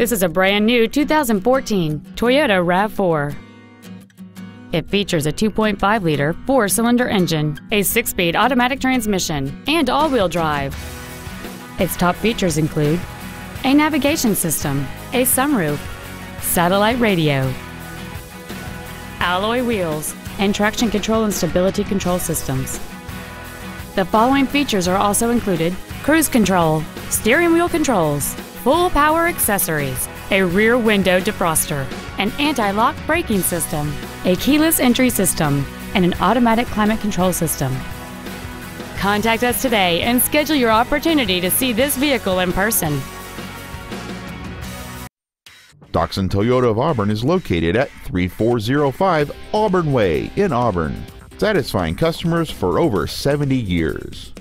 This is a brand new 2014 Toyota RAV4. It features a 2.5 liter four cylinder engine, a six speed automatic transmission, and all wheel drive. Its top features include a navigation system, a sunroof, satellite radio, alloy wheels, and traction control and stability control systems. The following features are also included cruise control, steering wheel controls, full power accessories, a rear window defroster, an anti lock braking system, a keyless entry system, and an automatic climate control system. Contact us today and schedule your opportunity to see this vehicle in person. Doxon Toyota of Auburn is located at 3405 Auburn Way in Auburn, satisfying customers for over 70 years.